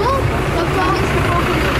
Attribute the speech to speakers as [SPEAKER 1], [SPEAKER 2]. [SPEAKER 1] Well, the broken.